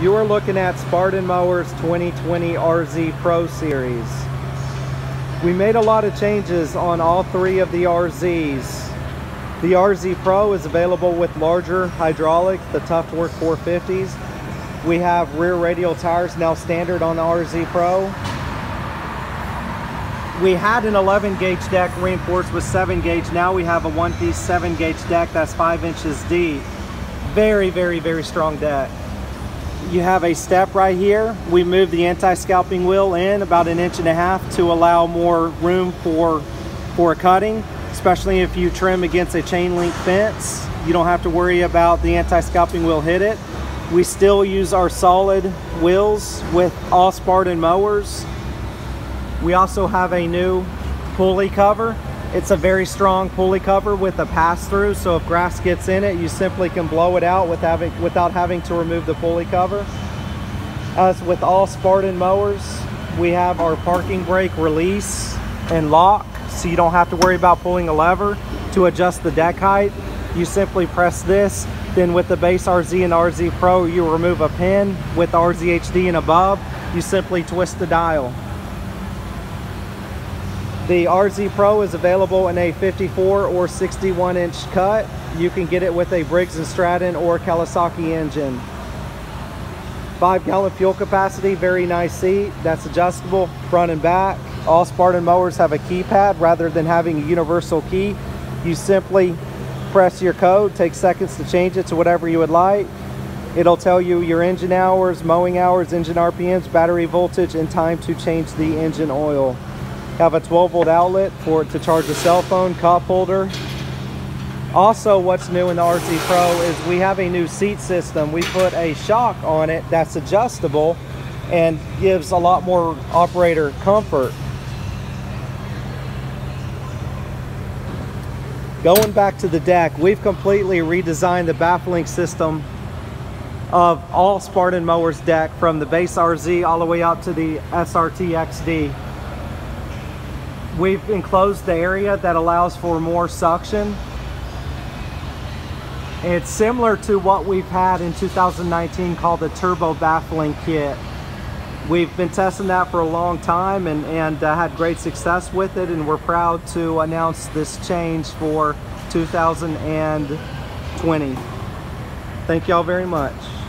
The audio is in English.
You are looking at Spartan Mowers 2020 RZ Pro Series. We made a lot of changes on all three of the RZs. The RZ Pro is available with larger hydraulic, the Tuftwork 450s. We have rear radial tires now standard on the RZ Pro. We had an 11 gauge deck reinforced with 7 gauge. Now we have a one piece 7 gauge deck that's 5 inches deep. Very, very, very strong deck you have a step right here. We move the anti-scalping wheel in about an inch and a half to allow more room for, for cutting, especially if you trim against a chain link fence. You don't have to worry about the anti-scalping wheel hit it. We still use our solid wheels with all Spartan mowers. We also have a new pulley cover it's a very strong pulley cover with a pass-through, so if grass gets in it, you simply can blow it out with having, without having to remove the pulley cover. As with all Spartan mowers, we have our parking brake release and lock, so you don't have to worry about pulling a lever to adjust the deck height. You simply press this, then with the base RZ and RZ Pro, you remove a pin. With RZ HD and above, you simply twist the dial. The RZ Pro is available in a 54 or 61 inch cut. You can get it with a Briggs & Stratton or Kawasaki engine. Five gallon fuel capacity, very nice seat. That's adjustable front and back. All Spartan mowers have a keypad rather than having a universal key. You simply press your code, take seconds to change it to whatever you would like. It'll tell you your engine hours, mowing hours, engine RPMs, battery voltage, and time to change the engine oil. Have a 12 volt outlet for it to charge a cell phone, cup holder. Also, what's new in the RZ Pro is we have a new seat system. We put a shock on it that's adjustable and gives a lot more operator comfort. Going back to the deck, we've completely redesigned the baffling system of all Spartan mowers deck from the base RZ all the way up to the SRT XD. We've enclosed the area that allows for more suction. It's similar to what we've had in 2019 called the Turbo Baffling Kit. We've been testing that for a long time and, and uh, had great success with it and we're proud to announce this change for 2020. Thank y'all very much.